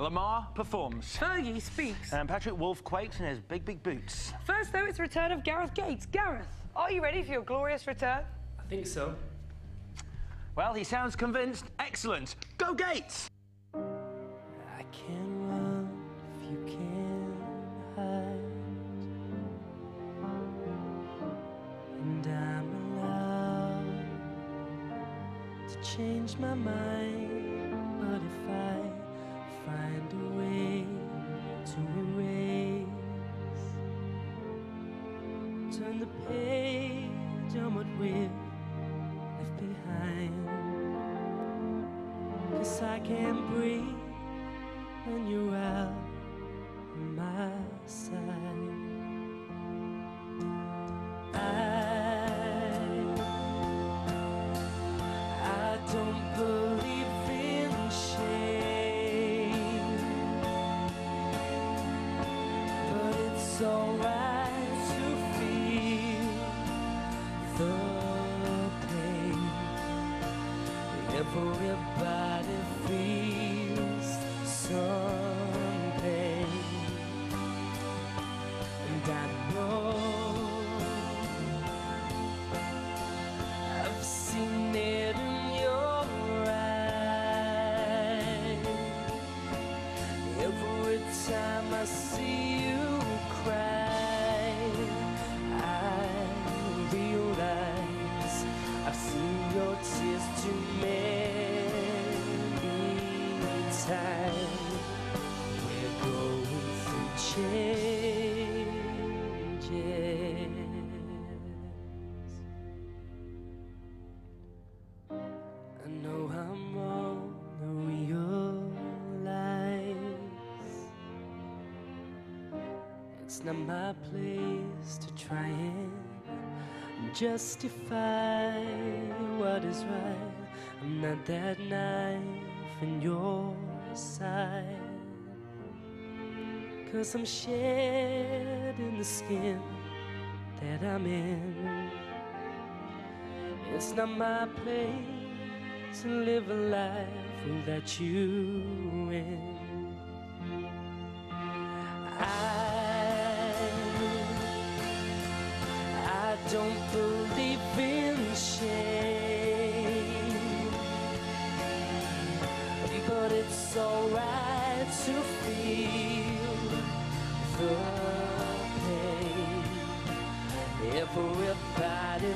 Lemar performs. Fergie speaks. And Patrick Wolf quakes in his big, big boots. First, though, it's the return of Gareth Gates. Gareth, are you ready for your glorious return? I think so. Well, he sounds convinced. Excellent. Go Gates! I can run if you can hide, and I'm allowed to change my mind. But if I find a way to erase, turn the page on what we've left behind. Cause I can't breathe when you're out Everybody your too many times. We're going through changes. I know I'm wrong to realize it's not my place to try and justify what is right. I'm not that knife in your side. Cause I'm shedding the skin that I'm in. It's not my place to live a life without you in. Don't believe in shame, but it's alright to feel the pain. Everybody